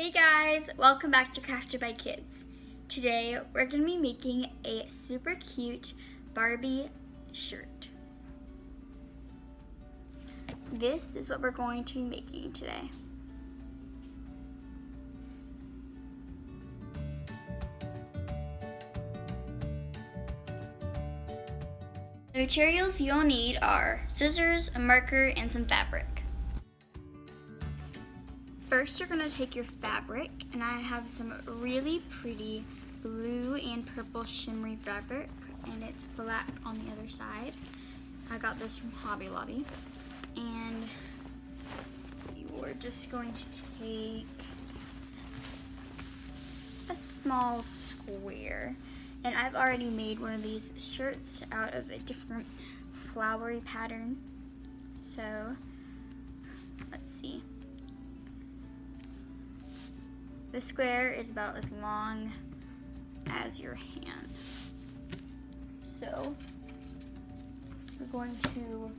Hey guys, welcome back to Crafted by Kids. Today we're going to be making a super cute Barbie shirt. This is what we're going to be making today. The materials you'll need are scissors, a marker, and some fabric. First, you're gonna take your fabric, and I have some really pretty blue and purple shimmery fabric, and it's black on the other side. I got this from Hobby Lobby. And you're just going to take a small square. And I've already made one of these shirts out of a different flowery pattern. So, let's see. The square is about as long as your hand. So we're going to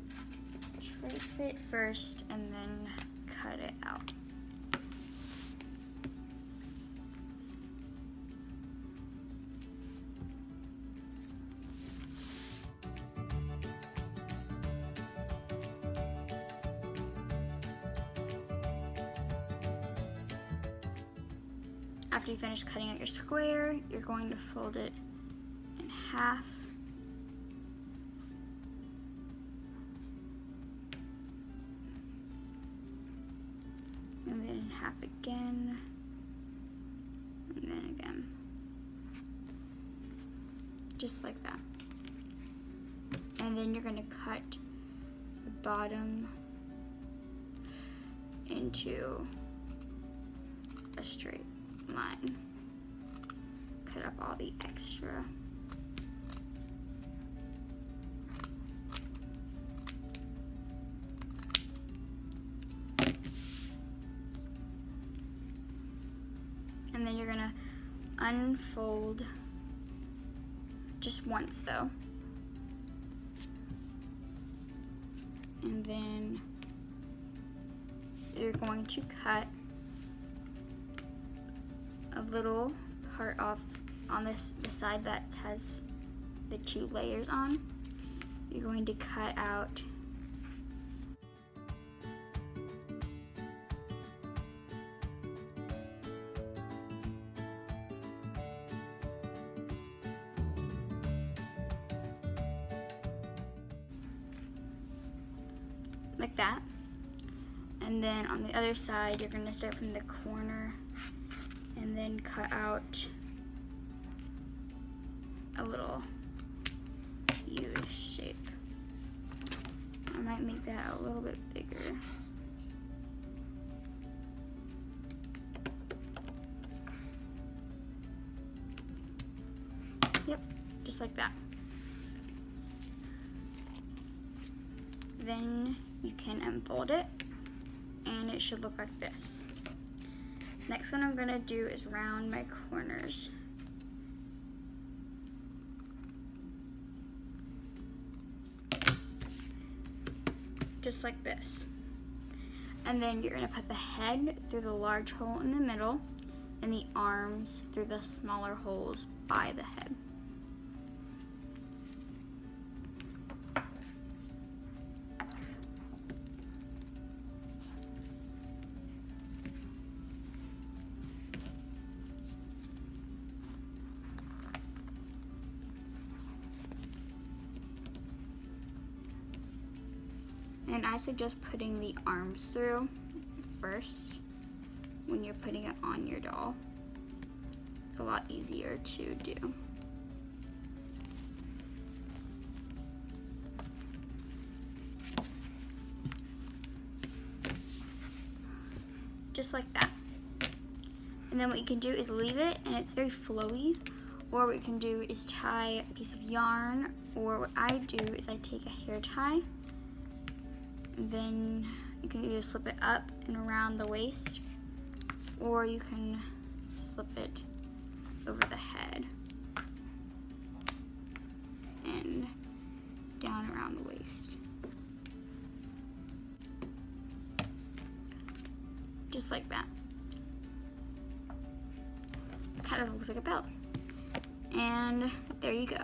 trace it first and then cut it out. After you finish cutting out your square, you're going to fold it in half. And then in half again. And then again. Just like that. And then you're gonna cut the bottom into a straight line. Cut up all the extra. And then you're gonna unfold just once though. And then you're going to cut a little part off on this the side that has the two layers on. You're going to cut out like that. And then on the other side, you're gonna start from the corner and then cut out a little U shape. I might make that a little bit bigger. Yep, just like that. Then you can unfold it and it should look like this. Next one I'm gonna do is round my corners. Just like this. And then you're gonna put the head through the large hole in the middle and the arms through the smaller holes by the head. And I suggest putting the arms through first when you're putting it on your doll. It's a lot easier to do. Just like that. And then what you can do is leave it and it's very flowy. Or what you can do is tie a piece of yarn or what I do is I take a hair tie then you can either slip it up and around the waist or you can slip it over the head and down around the waist. Just like that. kind of looks like a belt. And there you go.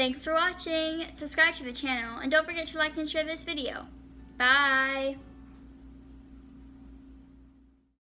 Thanks for watching. Subscribe to the channel and don't forget to like and share this video. Bye.